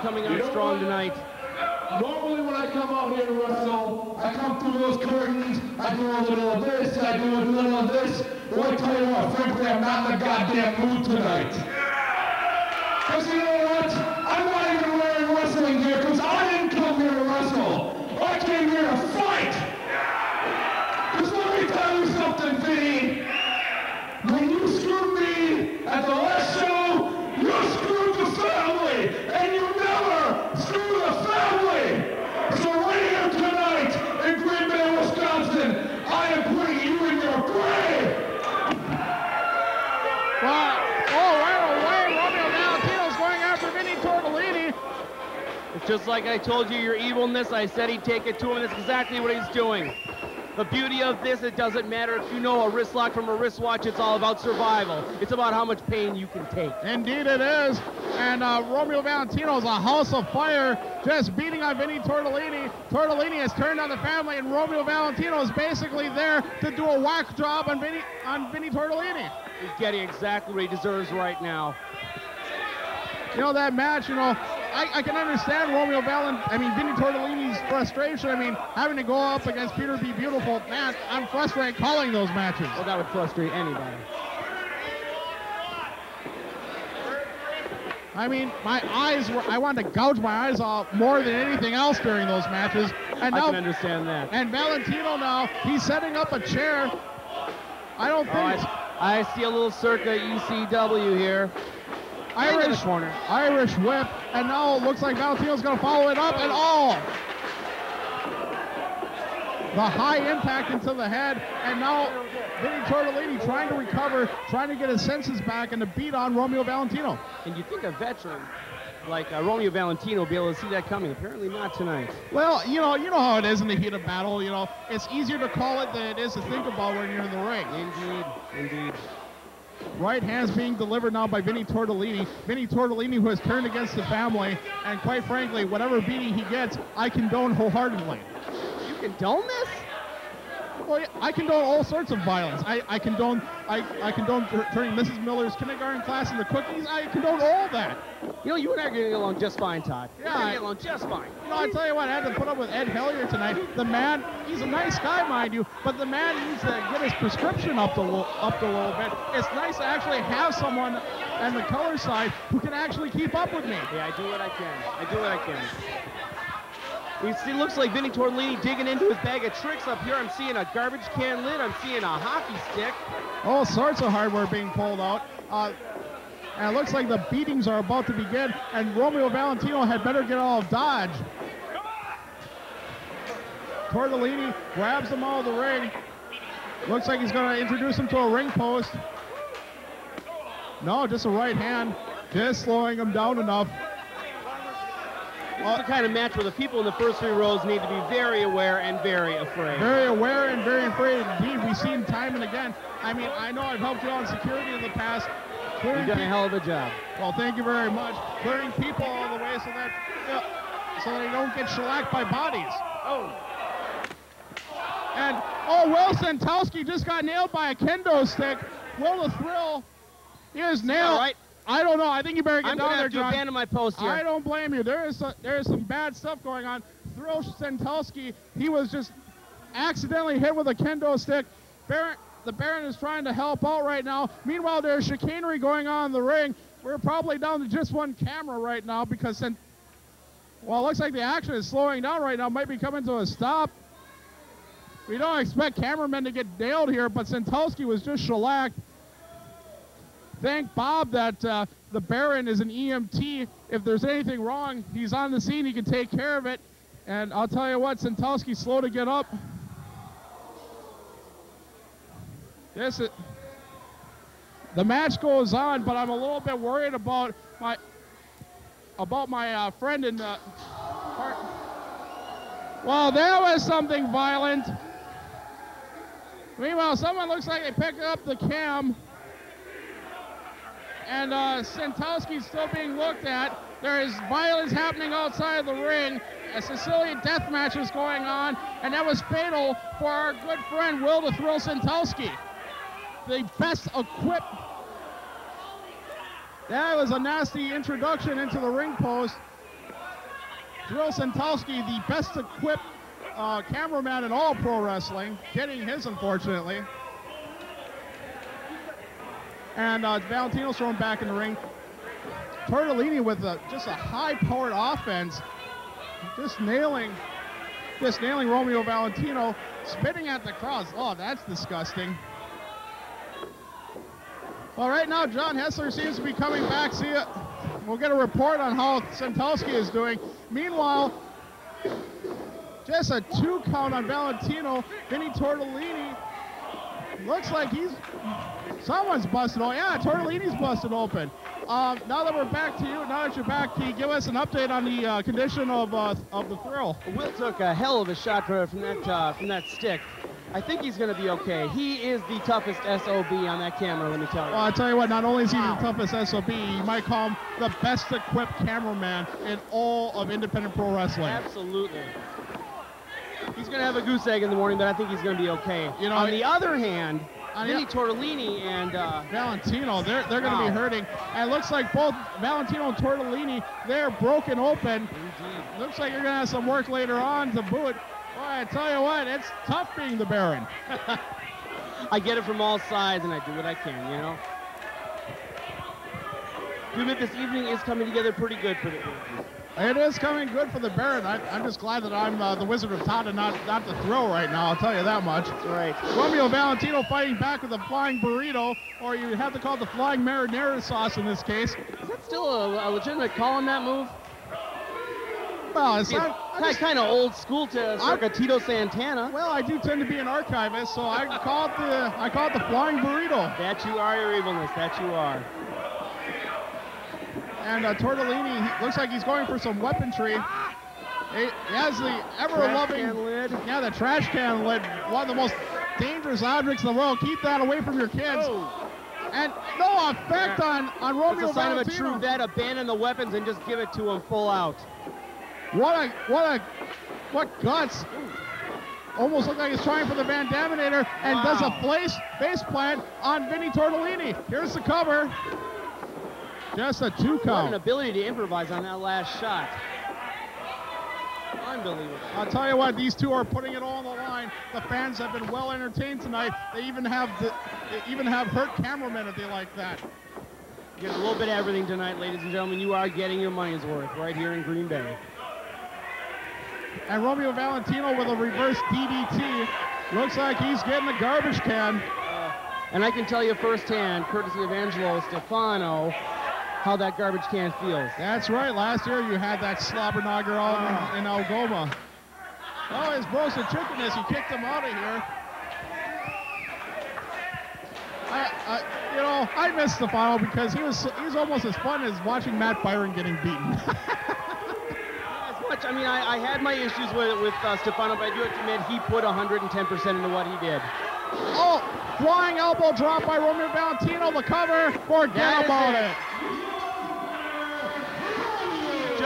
coming out strong tonight. Normally when I come out here to wrestle, I come through those curtains, I do a little of this, I do a little of this. Well, I tell you what, frankly, I'm not in the goddamn mood tonight. Because you know what? Like I told you, your evilness. I said he'd take it to him, and that's exactly what he's doing. The beauty of this, it doesn't matter if you know a wrist lock from a wristwatch. It's all about survival. It's about how much pain you can take. Indeed it is. And uh, Romeo Valentino is a house of fire, just beating on Vinny Tortelinni. Tortelinni has turned on the family, and Romeo Valentino is basically there to do a whack job on Vinny, on Vinny Tortelinni. He's getting exactly what he deserves right now. You know, that match, you know, I, I can understand Romeo Valent, I mean, Vinny Tortelinni's frustration. I mean, having to go up against Peter B. Beautiful, man, I'm frustrated calling those matches. Well, that would frustrate anybody. I mean, my eyes were, I wanted to gouge my eyes out more than anything else during those matches. And I can understand that. and Valentino now, he's setting up a chair. I don't Oh, think I, I see a little circa ECW here. Irish corner. Irish whip, and now it looks like Valentino's going to follow it up, and all. The high impact into the head, and now Vinny Tortelinni trying to recover, trying to get his senses back, and to beat on Romeo Valentino. And you think a veteran like uh, Romeo Valentino will be able to see that coming? Apparently not tonight. Well, you know, you know how it is in the heat of battle. You know, it's easier to call it than it is to think about when you're in the ring. Indeed, indeed. Right hands being delivered now by Vinny Tortelinni. Vinny Tortelinni, who has turned against the family, and quite frankly, whatever beating he gets, I condone wholeheartedly. You condone this? Well, I condone all sorts of violence. I, I condone I, I condone turning Mrs. Miller's kindergarten class into cookies. I condone all that. You know, you and I are getting along just fine, Todd. We're Yeah, I- get along just fine. You know, I tell you what, I had to put up with Ed Hellier tonight. The man, he's a nice guy, mind you, but the man needs to get his prescription up the lo- up a little bit. It's nice to actually have someone on the color side who can actually keep up with me. Yeah, I do what I can. I do what I can. See, looks like Vinny Tortelinni digging into his bag of tricks up here. I'm seeing a garbage can lid. I'm seeing a hockey stick. All sorts of hardware being pulled out. Uh, and it looks like the beatings are about to begin, and Romeo Valentino had better get out of Dodge. Tortelinni grabs him out of the ring. Looks like he's going to introduce him to a ring post. No, just a right hand. Just slowing him down enough. It's the kind of match where the people in the first three rows need to be very aware and very afraid. Very aware and very afraid indeed. We've seen time and again. I mean, I know I've helped you on security in the past. Clearing You've done a hell of a job. Well, thank you very much. Clearing people all the way so that yeah, so that they don't get shellacked by bodies. Oh, And oh, Will Santowski just got nailed by a kendo stick. Will the Thrill, he is nailed. all right. I don't know. I think you better get I'm down there, have to abandon my post here. I don't blame you. There is a, there is some bad stuff going on. Thrill Santowski, he was just accidentally hit with a kendo stick. Baron, the Baron is trying to help out right now. Meanwhile, there's chicanery going on in the ring. We're probably down to just one camera right now because San- well, it looks like the action is slowing down right now. Might be coming to a stop. We don't expect cameramen to get nailed here, but Santowski was just shellacked. Thank Bob that uh, the Baron is an EMT. If there's anything wrong, he's on the scene. He can take care of it. And I'll tell you what, Santowski's slow to get up. This is, the match goes on, but I'm a little bit worried about my about my uh, friend in the. Part. Well, there was something violent. Meanwhile, someone looks like they picked up the cam and uh, still being looked at. There is violence happening outside of the ring. A Sicilian death match is going on, and that was fatal for our good friend Will the Thrill Santowski. The best equipped. That was a nasty introduction into the ring post. Thrill Santowski, the best equipped uh, cameraman in all pro wrestling, getting his unfortunately. And uh, Valentino's thrown back in the ring. Tortelinni with a, just a high-powered offense, just nailing, just nailing Romeo Valentino, spitting at the cross. Oh, that's disgusting. Well, right now, John Hessler seems to be coming back. See, it. we'll get a report on how Santowski is doing. Meanwhile, just a two count on Valentino. Vinny Tortelinni looks like he's someone's busted open. Yeah, Tortelinni's busted open. Um, now that we're back to you, now that you're back, can you give us an update on the uh, condition of uh, of the thrill? Will took a hell of a shot from that uh, from that stick. I think he's going to be okay. He is the toughest SOB on that camera, let me tell you. Well, I tell you what, not only is he wow. the toughest SOB, you might call him the best equipped cameraman in all of independent pro wrestling. Absolutely. Going to have a goose egg in the morning, but I think he's going to be okay. You know, on the other hand, uh, Vinny Tortelinni and uh, Valentino, they're they're going to wow. be hurting. And it looks like both Valentino and Tortelinni, they're broken open. Indeed. Looks like you're going to have some work later on to boot. Boy, I tell you what, it's tough being the Baron. I get it from all sides, and I do what I can, you know. Admit this evening is coming together pretty good for the it is coming good for the Baron. I, am just glad that I'm uh, the Wizard of Todd and not, not the throw right now, I'll tell you that much. That's right. Romeo Valentino fighting back with a flying burrito, or you have to call it the flying marinara sauce in this case. Is that still a, a legitimate call on that move? Well, it's not, kind, kind of old school to circa I'm, Tito Santana. Well, I do tend to be an archivist, so I call it the I call it the flying burrito. That you are, your evilness. That you are. And uh, Tortelinni looks like he's going for some weaponry. He, has the ever-loving, yeah, the trash can lid, one of the most dangerous objects in the world. Keep that away from your kids. Oh. And no effect yeah. on, on Romeo It's a sign Valentino. of a true vet. Abandon the weapons and just give it to him full out. What a, what a, what guts. Almost look like he's trying for the Van Daminator and wow. does a place face plant on Vinny Tortelinni. Here's the cover. Just a two count. What an ability to improvise on that last shot. Unbelievable. I'll tell you what, these two are putting it all on the line. The fans have been well entertained tonight. They even have the, they even have hurt cameramen if they like that. You get a little bit of everything tonight, ladies and gentlemen. You are getting your money's worth right here in Green Bay. And Romeo Valentino with a reverse DDT. Looks like he's getting the garbage can. Uh, and I can tell you firsthand, courtesy of Angelo Stefano, how that garbage can feels. That's right. Last year you had that slobberknocker out in, in Algoma. Oh, his Brosa chickeness, he kicked him out of here. I, I, you know, I missed the final because he was he was almost as fun as watching Matt Byron getting beaten. as much. I mean, I, I had my issues with with uh, Stefano, but I do have to admit he put 110% into what he did. Oh, flying elbow drop by Romeo Valentino, the cover. Forget about it. it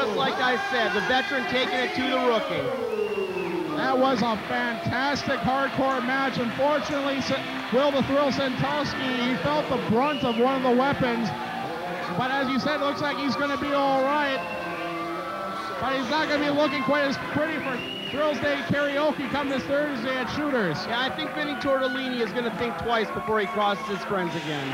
just like I said, the veteran taking it to the rookie. That was a fantastic hardcore match. Unfortunately, Will the Thrill Santowski, he felt the brunt of one of the weapons. But as you said, it looks like he's going to be all right. But he's not going to be looking quite as pretty for Thrills Day karaoke come this Thursday at Shooters. Yeah, I think Vinny Tortelinni is going to think twice before he crosses his friends again.